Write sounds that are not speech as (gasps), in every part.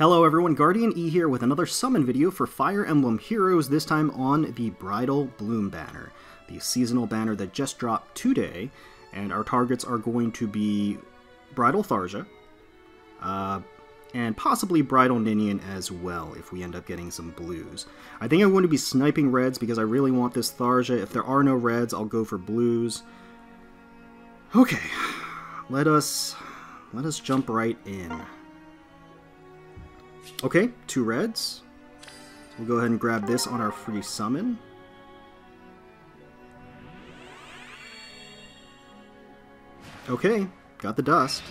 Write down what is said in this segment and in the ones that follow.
Hello everyone, Guardian E here with another summon video for Fire Emblem Heroes, this time on the Bridal Bloom banner, the seasonal banner that just dropped today, and our targets are going to be Bridal Tharja, uh, and possibly Bridal Ninian as well, if we end up getting some blues. I think I'm going to be sniping reds because I really want this Tharja. If there are no reds, I'll go for blues. Okay, let us, let us jump right in. Okay, two reds. We'll go ahead and grab this on our free summon. Okay, got the dust.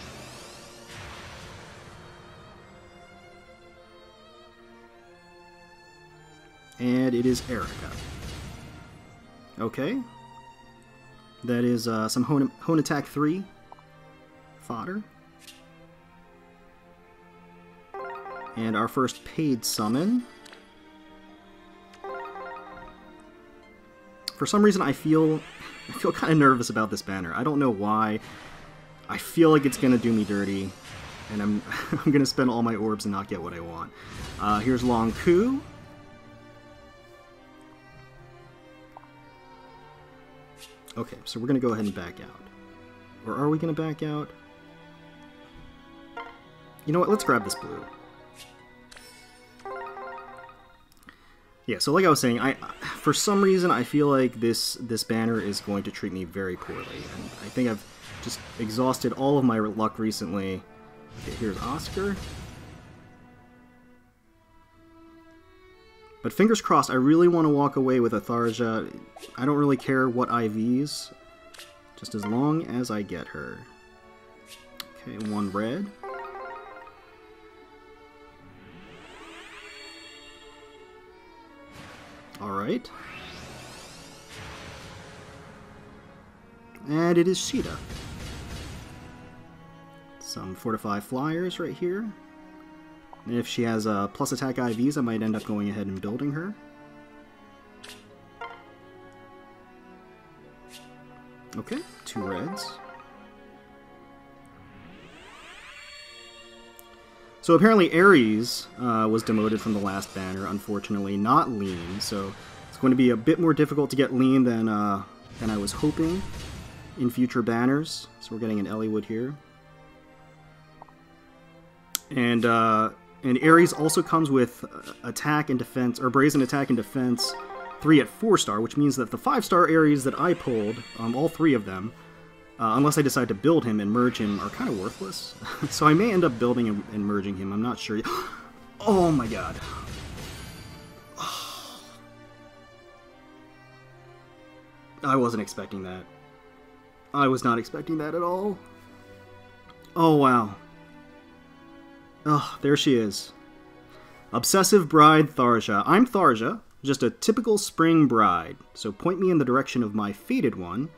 And it is Eirika. Okay. That is uh, some Hone, Hone Attack 3 fodder. And our first paid summon. For some reason, I feel I feel kind of nervous about this banner. I don't know why. I feel like it's gonna do me dirty, and I'm (laughs) I'm gonna spend all my orbs and not get what I want. Uh, here's Lon'qu. Okay, so we're gonna go ahead and back out. Or are we gonna back out? You know what? Let's grab this blue. Yeah, so like I was saying, I for some reason I feel like this this banner is going to treat me very poorly, and I think I've just exhausted all of my luck recently. Okay, here's Oscar. But fingers crossed, I really want to walk away with a Tharja. I don't really care what IVs, just as long as I get her. Okay, one red. Alright. And it is Sheeta. Some Fortify Flyers right here. If she has uh, plus attack IVs, I might end up going ahead and building her. Okay, two reds. So apparently Ares uh, was demoted from the last banner, unfortunately, not Lene, so it's going to be a bit more difficult to get Lene than, uh, than I was hoping in future banners. So we're getting an Eliwood here. And, uh, and Ares also comes with attack and defense, or brazen attack and defense, 3 at 4 star, which means that the 5 star Ares that I pulled, um, all three of them, uh, unless I decide to build him and merge him, are kind of worthless. (laughs) so I may end up building and, and merging him, I'm not sure. (gasps) oh my god. (sighs) I wasn't expecting that. I was not expecting that at all. Oh wow. Oh, there she is. Obsessive Bride Tharja. I'm Tharja, just a typical spring bride, so point me in the direction of my fated one,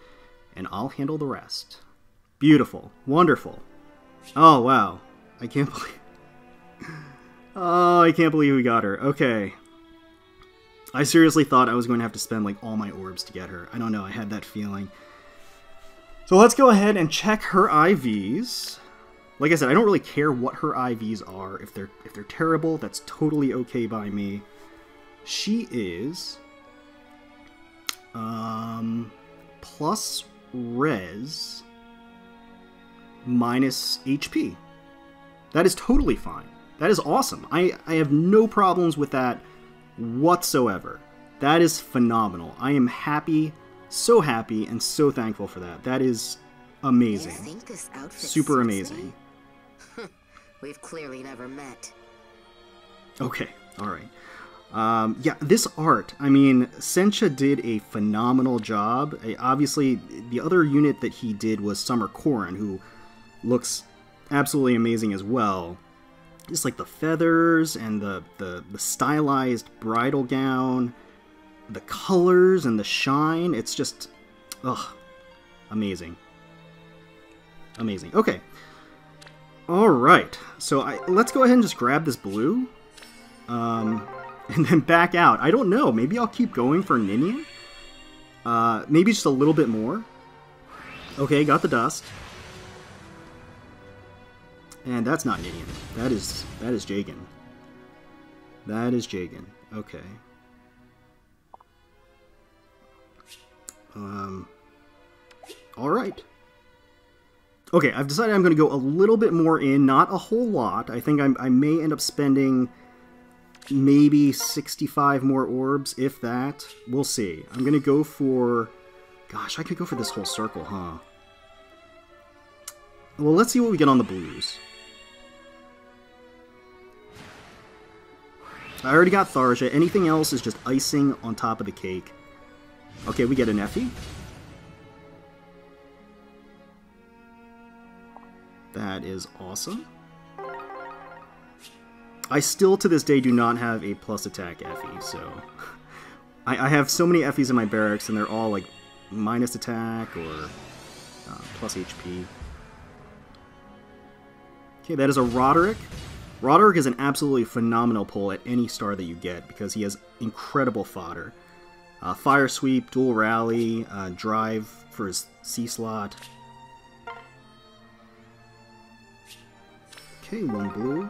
and I'll handle the rest. Beautiful. Wonderful. Oh, wow. I can't (laughs) believe... Oh, I can't believe we got her. Okay. I seriously thought I was going to have to spend, like, all my orbs to get her. I don't know, I had that feeling. So let's go ahead and check her IVs. Like I said, I don't really care what her IVs are. If they're if they're terrible, that's totally okay by me. She is um plus res minus HP. That is totally fine. That is awesome. I, I have no problems with that whatsoever. That is phenomenal. I am happy, so happy, and so thankful for that. That is amazing. Super amazing. (laughs) (laughs) We've clearly never met. Okay, alright. Um, yeah, this art, I mean, Sencha did a phenomenal job. Obviously, the other unit that he did was Summer Corrin, who looks absolutely amazing as well. Just like the feathers and the, the, the stylized bridal gown, the colors and the shine, it's just, ugh, amazing. Amazing. Okay. Alright, so I, let's go ahead and just grab this blue. Um, and then back out. I don't know. Maybe I'll keep going for Ninian? Uh, maybe just a little bit more. Okay, got the dust. And that's not Ninian. That is that is Jagen. That is Jagen. Okay. Um. All right. Okay, I've decided I'm going to go a little bit more in, not a whole lot. I think I'm, I may end up spending maybe 65 more orbs, if that. We'll see. I'm going to go for... Gosh, I could go for this whole circle, huh? Well, let's see what we get on the blues. I already got Tharja. Anything else is just icing on top of the cake. Okay, we get an Effie. That is awesome. I still, to this day, do not have a plus attack Effie, so... I, I have so many Effies in my barracks, and they're all, like, minus attack or uh, plus HP. Okay, that is a Roderick. Roderick is an absolutely phenomenal pull at any star that you get, because he has incredible fodder. Uh, fire Sweep, Dual Rally, uh, Drive for his C slot. Okay, one blue.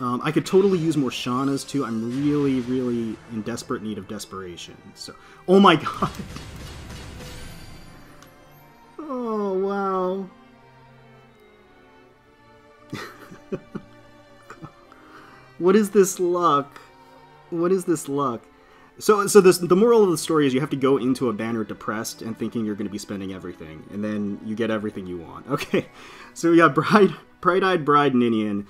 Um, I could totally use more Shannas too. I'm really, really in desperate need of desperation. So, oh my (laughs) god! Oh wow! (laughs) what is this luck? What is this luck? So, so this, the moral of the story is you have to go into a banner depressed and thinking you're going to be spending everything, and then you get everything you want. (laughs) Okay, so we got bride, bright-eyed bride Ninian.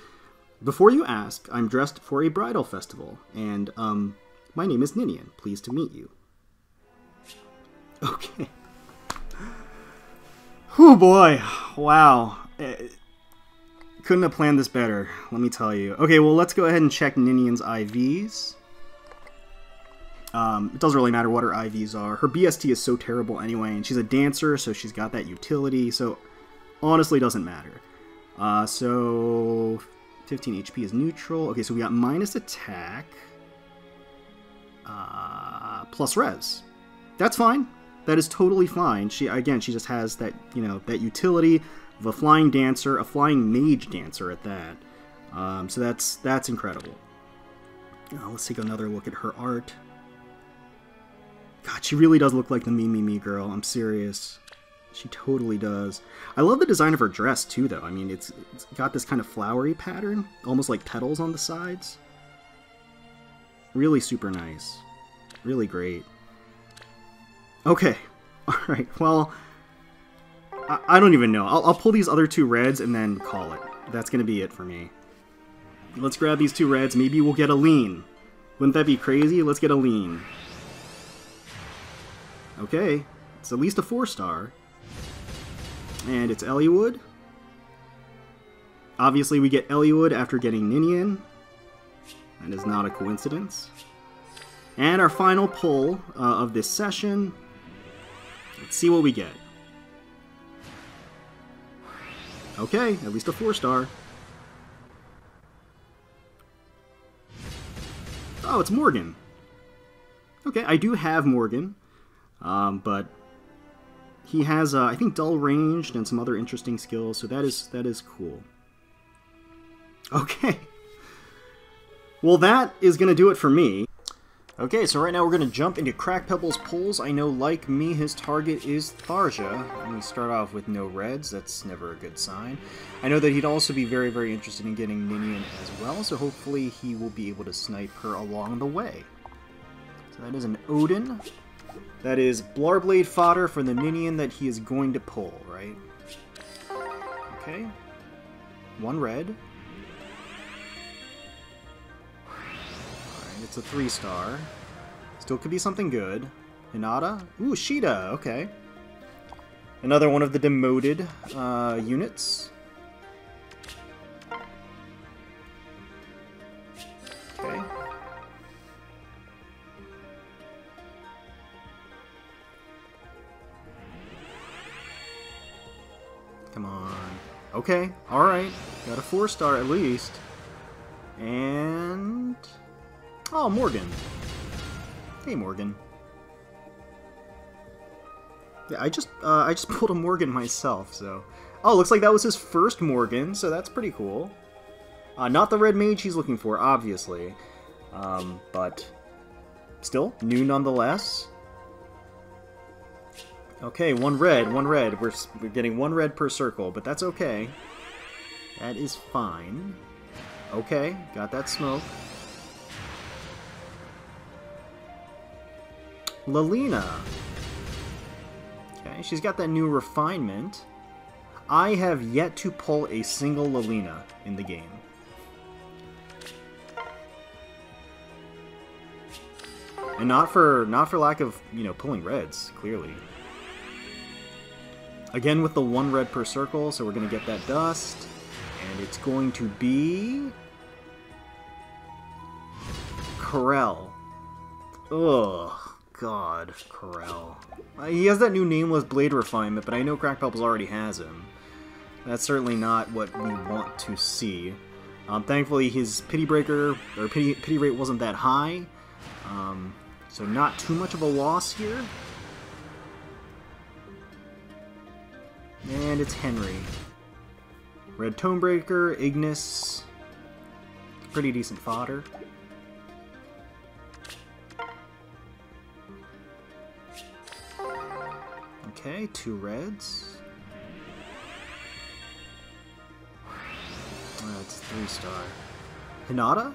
Before you ask, I'm dressed for a bridal festival, and um, my name is Ninian. Pleased to meet you. Okay. Oh boy! Wow. Uh, couldn't have planned this better. Let me tell you. Okay, well let's go ahead and check Ninian's IVs. Um, it doesn't really matter what her IVs are. Her BST is so terrible anyway, and she's a dancer, so she's got that utility, so honestly doesn't matter. Uh, so 15 HP is neutral. Okay, so we got minus attack, uh, plus res. That's fine. That is totally fine. She again, she just has that you know that utility of a flying dancer, a flying mage dancer at that. Um, so that's that's incredible. Uh, let's take another look at her art. God, she really does look like the me me me girl. I'm serious. She totally does. I love the design of her dress too, though. I mean, it's, it's got this kind of flowery pattern, almost like petals on the sides. Really super nice. Really great. Okay. (laughs) Alright, well... I, I, don't even know. I'll, I'll pull these other two reds and then call it. That's gonna be it for me. Let's grab these two reds. Maybe we'll get a Lene. Wouldn't that be crazy? Let's get a Lene. Okay, it's at least a four star. And it's Eliwood. Obviously we get Eliwood after getting Ninian. That is not a coincidence. And our final pull uh, of this session. Let's see what we get. Okay, at least a four star. Oh, it's Morgan. Okay, I do have Morgan. Um, but he has, uh, I think, dull ranged and some other interesting skills, so that is that is cool. Okay. Well, that is going to do it for me. Okay, so right now we're going to jump into Crack Pebble's pulls. I know, like me, his target is Tharja. We start off with no reds. That's never a good sign. I know that he'd also be very, very interested in getting Ninian as well, so hopefully he will be able to snipe her along the way. So that is an Odin. That is Blarblade fodder for the Ninian that he is going to pull, right? Okay. One red. Alright, it's a three star. Still could be something good. Hinata? Ooh, Sheeta, okay. Another one of the demoted uh, units. Okay, alright. Got a four star at least. And... Oh, Morgan. Hey, Morgan. Yeah, I just uh, I just (laughs) pulled a Morgan myself, so... Oh, looks like that was his first Morgan, so that's pretty cool. Uh, not the red mage he's looking for, obviously. Um, but still, new nonetheless. Okay, one red, one red. We're, we're getting one red per circle, but that's okay. That is fine. Okay, got that smoke. Lilina. Okay, she's got that new refinement. I have yet to pull a single Lilina in the game. And not for not for lack of, you know, pulling reds, clearly. Again with the one red per circle, so we're going to get that dust. And it's going to be... Karel. Ugh, God, Karel. Uh, he has that new nameless blade refinement, but I know Crack already has him. That's certainly not what we want to see. Um, thankfully, his pity breaker or pity pity rate wasn't that high, um, so not too much of a loss here. And it's Henry. Red Tomebreaker, Ignis. Pretty decent fodder. Okay, two reds. That's three star. Hinata?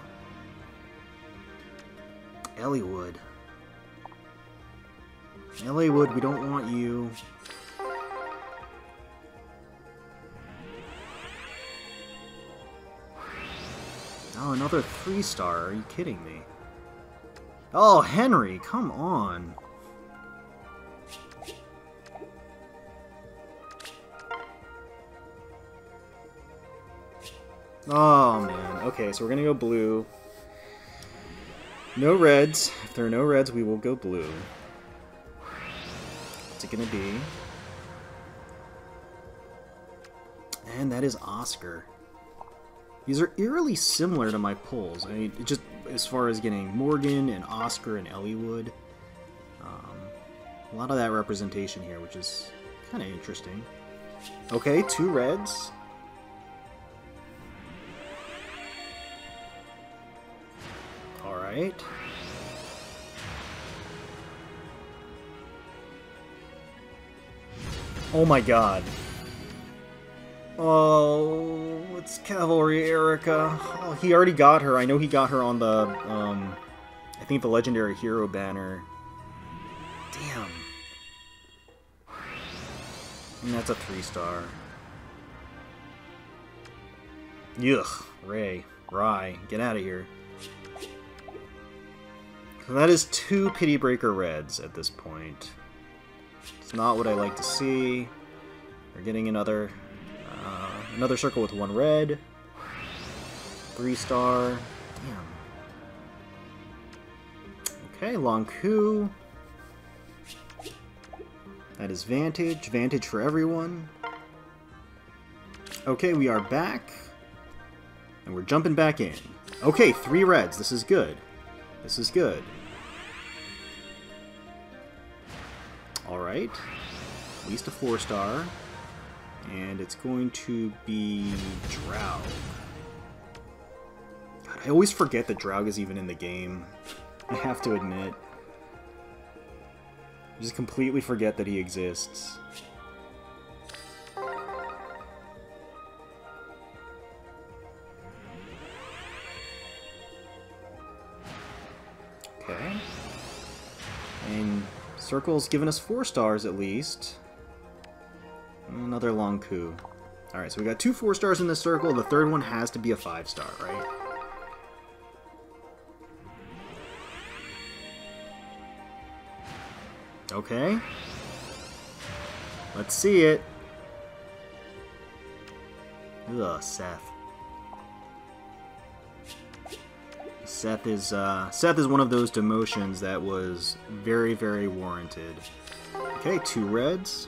Eliwood. Eliwood, we don't want you. Oh, another three star. Are you kidding me? Oh, Henry, come on. Oh, man. Okay, so we're gonna go blue. No reds. If there are no reds, we will go blue. What's it gonna be? And that is Oscar. These are eerily similar to my pulls. I mean, just as far as getting Morgan and Oscar and Eliwood. Um, a lot of that representation here, which is kind of interesting. Okay, two reds. Alright. Oh my god. Oh, it's Cavalry Eirika. Oh, he already got her. I know he got her on the, um, I think the Legendary Hero banner. Damn. And that's a three star. Yuck. Ray. Rye. Get out of here. So that is two Pity Breaker Reds at this point. It's not what I like to see. We're getting another another circle with one red. Three star. Damn. Okay, Lon'qu. That is Vantage. Vantage for everyone. Okay, we are back. And we're jumping back in. Okay, three reds. This is good. This is good. Alright. At least a four star and it's going to be Draug. God, I always forget that Draug is even in the game. I have to admit. I just completely forget that he exists. Okay. And Circle's given us four stars at least. Another Lon'qu. Alright, so we got two four stars in this circle. The third one has to be a five star, right? Okay. Let's see it. Ugh, Seth. Seth is uh, Seth is one of those demotions that was very, very warranted. Okay, two reds.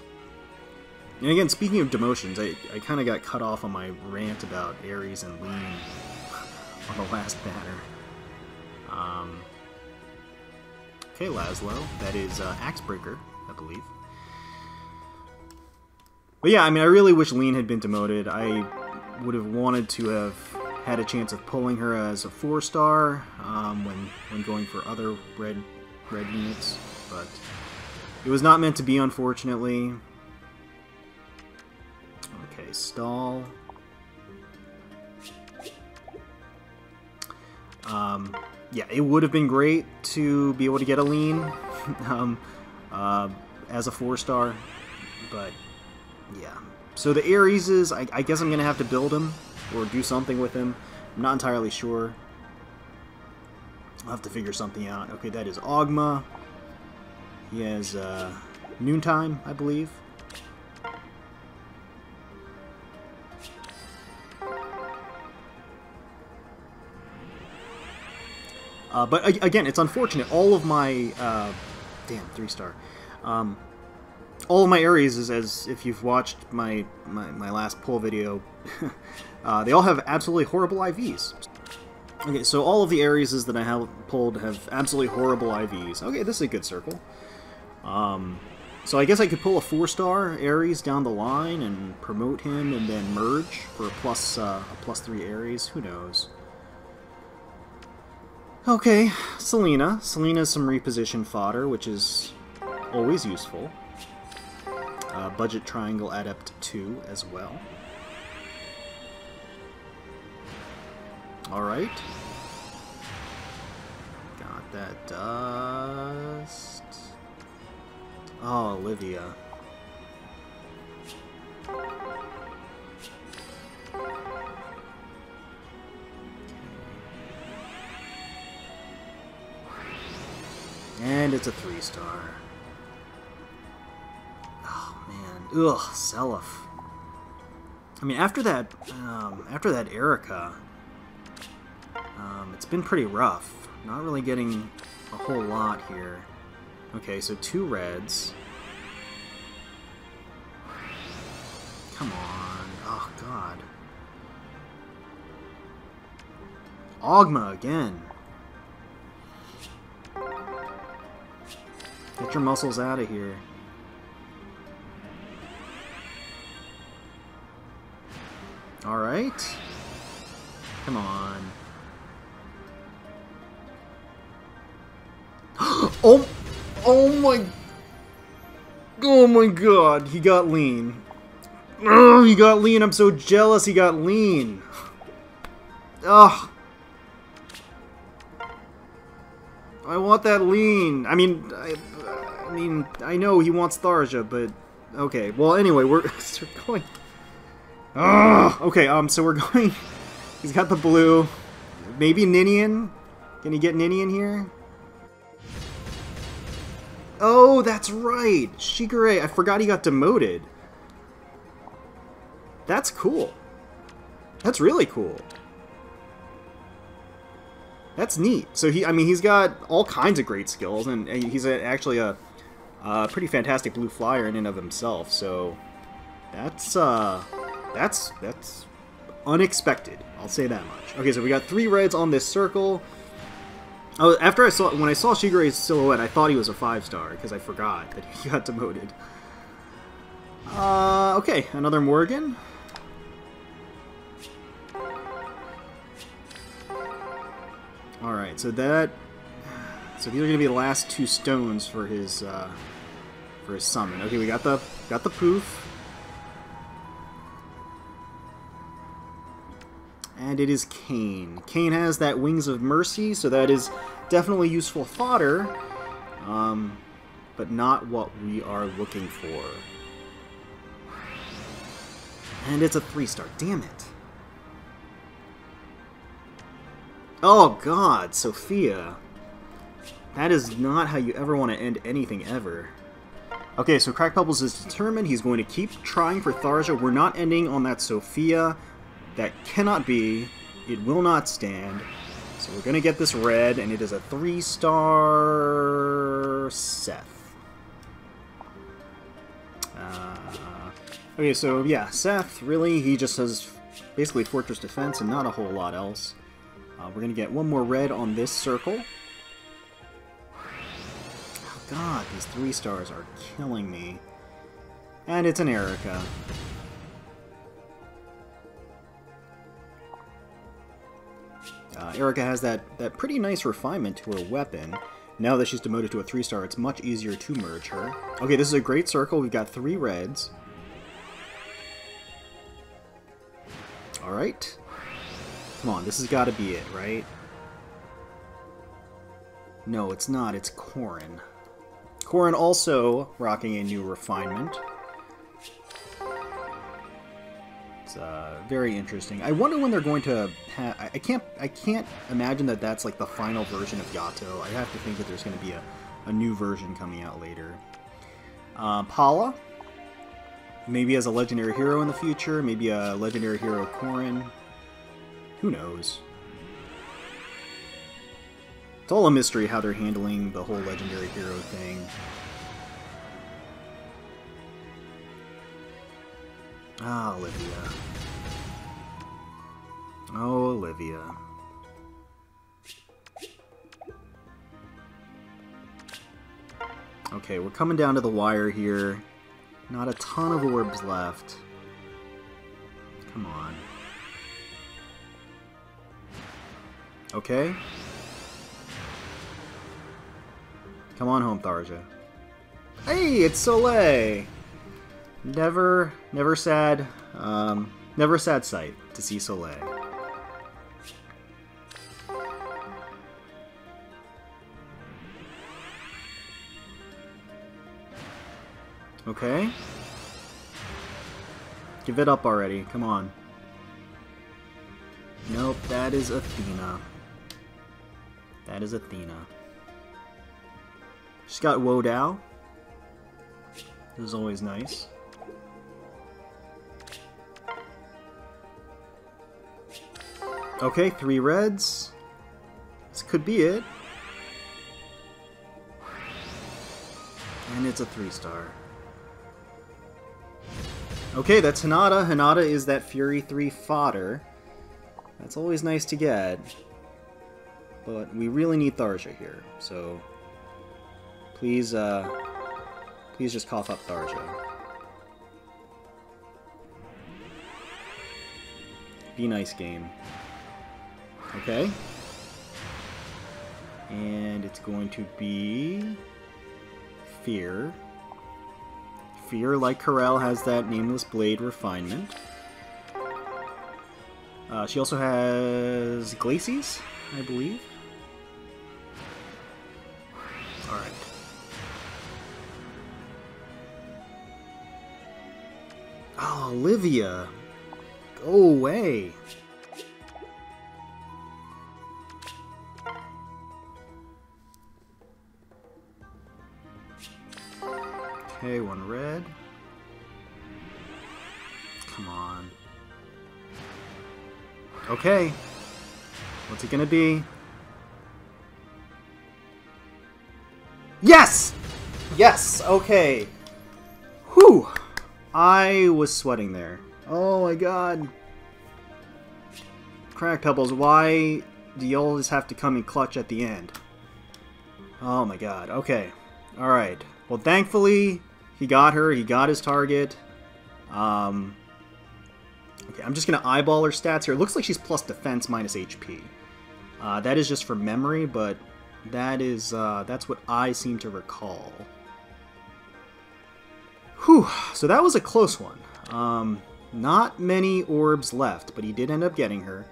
And again, speaking of demotions, I, I kind of got cut off on my rant about Ares and Lene (laughs) on the last banner. Um, okay, Laslow. That is uh, Axebreaker, I believe. But yeah, I mean, I really wish Lene had been demoted. I would have wanted to have had a chance of pulling her as a four star um, when when going for other red red units, but it was not meant to be, unfortunately. Stahl. Um, yeah, it would have been great to be able to get a Lene (laughs) um, uh, as a four star, but yeah. So the Ares is, I, I guess I'm gonna have to build him or do something with him. I'm not entirely sure. I'll have to figure something out. Okay, that is Ogma. He has uh, Noontime, I believe. Uh, but again, it's unfortunate. All of my uh, damn three star. Um, all of my Ares is as if you've watched my my, my last pull video. (laughs) uh, they all have absolutely horrible IVs. Okay, so all of the Ares that I have pulled have absolutely horrible IVs. Okay, this is a good circle. Um, so I guess I could pull a four-star Ares down the line and promote him and then merge for a plus, uh, a plus three Ares. Who knows? Okay, Selena. Selena's some reposition fodder, which is always useful. Uh, budget Triangle Adept 2 as well. Alright. Got that dust. Oh, Olivia. And it's a three star. Oh man, ugh, Seliph. I mean, after that, um, after that Eirika, um, it's been pretty rough. Not really getting a whole lot here. Okay, so two reds. Come on. Oh, God. Ogma again. Get your muscles out of here. Alright. Come on. (gasps) oh! Oh my... Oh my god, he got Lene. Oh, he got Lene. I'm so jealous he got Lene. Ugh. I want that Lene. I mean, I, I mean, I know he wants Tharja, but okay. Well, anyway, we're, (laughs) we're going. Ugh. Okay, um, so we're (laughs) going. He's got the blue. Maybe Ninian. Can he get Ninian here? Oh, that's right. Shigure. I forgot he got demoted. That's cool. That's really cool. That's neat. So he, I mean, he's got all kinds of great skills, and he's a, actually a, a, pretty fantastic blue flyer in and of himself. So that's uh, that's that's unexpected. I'll say that much. Okay, so we got three reds on this circle. Oh, after I saw when I saw Shigure's silhouette, I thought he was a five star because I forgot that he (laughs) got demoted. Uh, okay, another Morgan. Alright, so that... So these are going to be the last two stones for his, uh, for his summon. Okay, we got the, got the poof. And it is Kain. Kain has that Wings of Mercy, so that is definitely useful fodder, um, but not what we are looking for. And it's a three-star. Damn it. Oh god, Sophia. That is not how you ever want to end anything ever. Okay, so Crack Pebbles is determined. He's going to keep trying for Tharja. We're not ending on that Sophia. That cannot be. It will not stand. So we're going to get this red, and it is a three-star Seth. Uh, okay, so yeah, Seth, really, he just has basically Fortress Defense and not a whole lot else. Uh, we're going to get one more red on this circle. God, these three stars are killing me. And it's an Eirika. Uh, Eirika has that, that pretty nice refinement to her weapon. Now that she's demoted to a 3-star, it's much easier to merge her. Okay, this is a great circle. We've got three reds. Alright. Come on, this has got to be it, right? No, it's not. It's Corrin. Corrin also rocking a new refinement. It's uh, very interesting. I wonder when they're going to. I can't. I can't imagine that that's like the final version of Yato. I have to think that there's going to be a, a new version coming out later. Uh, Palla, maybe as a legendary hero in the future. Maybe a legendary hero Corrin. Who knows? It's all a mystery how they're handling the whole legendary hero thing. Ah, Olivia. Oh, Olivia. Okay, we're coming down to the wire here. Not a ton of orbs left. Come on. Okay. Come on home, Tharja. Hey, it's Soleil! Never, never sad, um, never a sad sight to see Soleil. Okay. Give it up already, come on. Nope, that is Athena. That is Athena. She's got Wodao. This is always nice. Okay, three reds. This could be it. And it's a three star. Okay, that's Hinata. Hinata is that Fury 3 fodder. That's always nice to get. But we really need Tharja here, so please, uh, please just cough up Tharja. Be nice game. Okay. And it's going to be Fir. Fir, like Karel, has that Nameless Blade refinement. Uh, she also has Glacies, I believe. Olivia! Go away! Okay, one red. Come on. Okay. What's it gonna be? Yes! Yes! Okay. Whew! I was sweating there. Oh my god. Crack Pebbles, why do you always have to come in clutch at the end? Oh my god. Okay. Alright. Well, thankfully, he got her. He got his target. Um, okay, I'm just going to eyeball her stats here. It looks like she's plus defense minus HP. Uh, that is just for memory, but that is uh, that's what I seem to recall. Whew, so that was a close one. Um, not many orbs left, but he did end up getting her.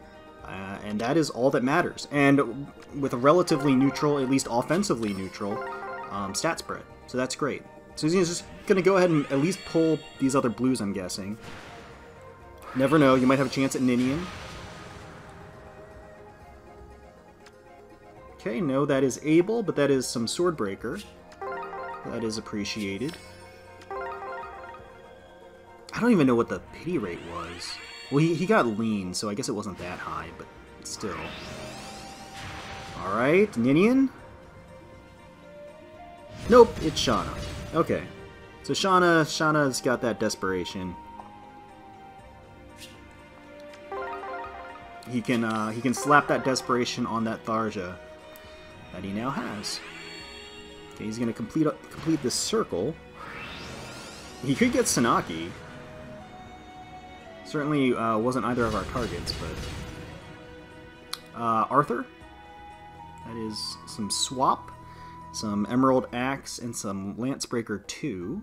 Uh, and that is all that matters. And with a relatively neutral, at least offensively neutral, um, stat spread. So that's great. Susan's just gonna go ahead and at least pull these other blues, I'm guessing. Never know, you might have a chance at Ninian. Okay, no, that is Abel, but that is some Swordbreaker. That is appreciated. I don't even know what the pity rate was. Well, he, he got Lene, so I guess it wasn't that high, but still. Alright, Ninian? Nope, it's Shanna. Okay. So Shanna, Shanna's got that desperation. He can uh, he can slap that desperation on that Tharja that he now has. Okay, he's gonna complete complete this circle. He could get Sanaki. Certainly uh, wasn't either of our targets, but... Uh, Arthur? That is some swap, some Emerald Axe, and some Lancebreaker 2.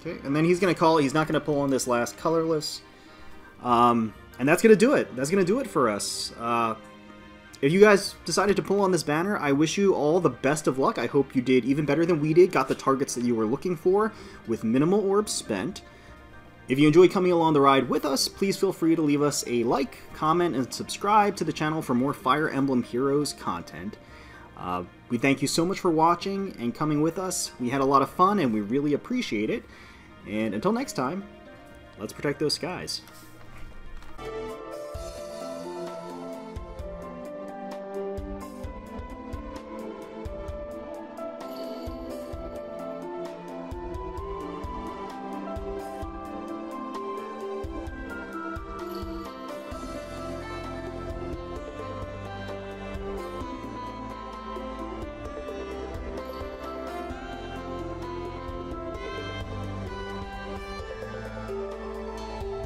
Okay, and then he's going to call, he's not going to pull on this last colorless. Um, and that's going to do it. That's going to do it for us. Uh, if you guys decided to pull on this banner, I wish you all the best of luck. I hope you did even better than we did, got the targets that you were looking for with minimal orbs spent. If you enjoy coming along the ride with us, please feel free to leave us a like, comment, and subscribe to the channel for more Fire Emblem Heroes content. Uh, we thank you so much for watching and coming with us. We had a lot of fun and we really appreciate it. And until next time, let's protect those skies.